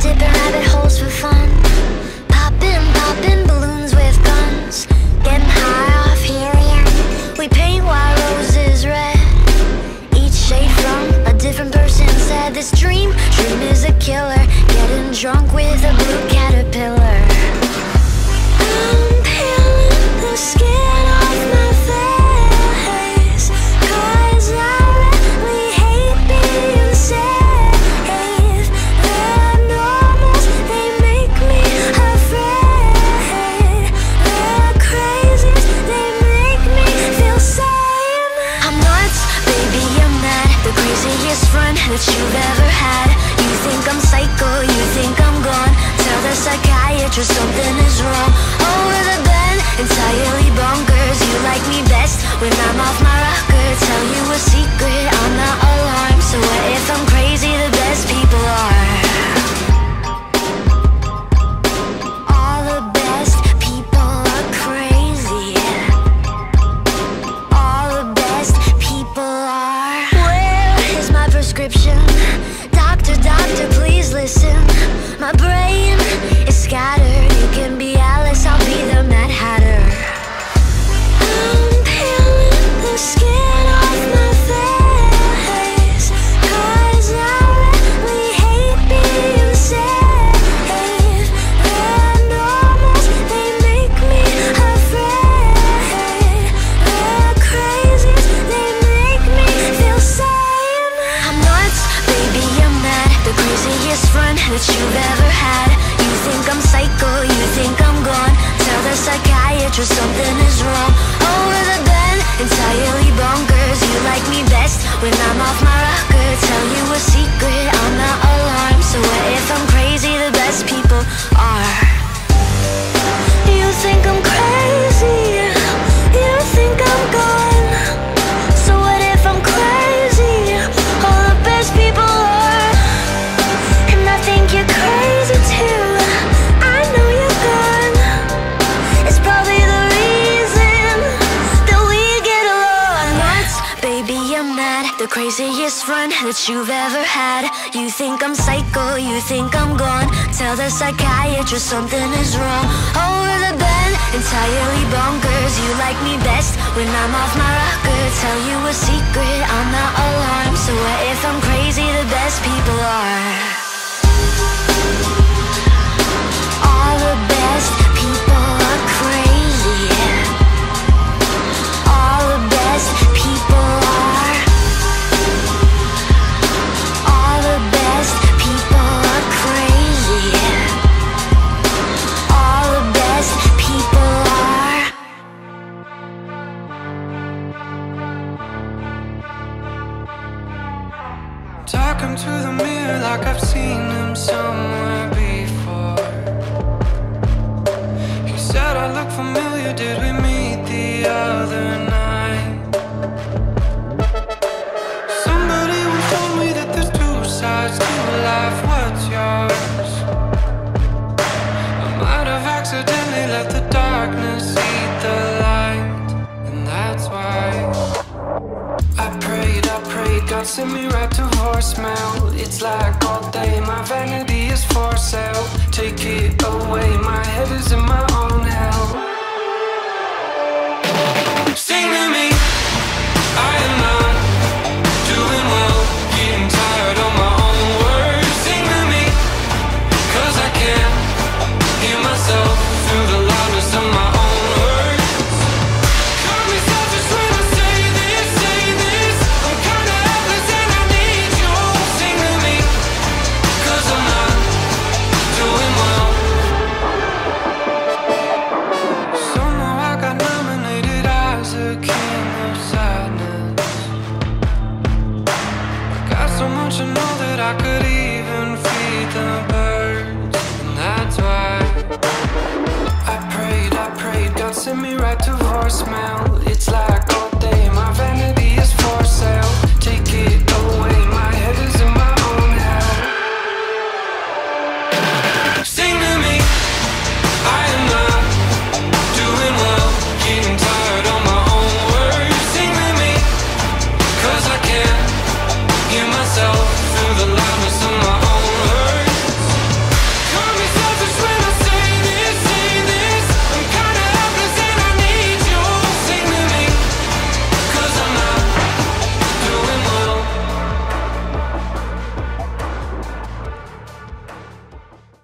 dipping rabbit holes for fun. Something is wrong. biggest run that you've ever had. You think I'm psycho, you think I'm gone. Tell the psychiatrist something is wrong. Over the bend, entirely bonkers. You like me best when I'm off my rocker. Tell you a secret, I'm not alarmed So what if I'm crazy, the best people are. come to the mirror like I've seen him somewhere before. He said I look familiar, did we meet the other? send me right to voicemail. It's like all day, my vanity is for sale. Take it away, my head is in my own hell. send me right to voicemail.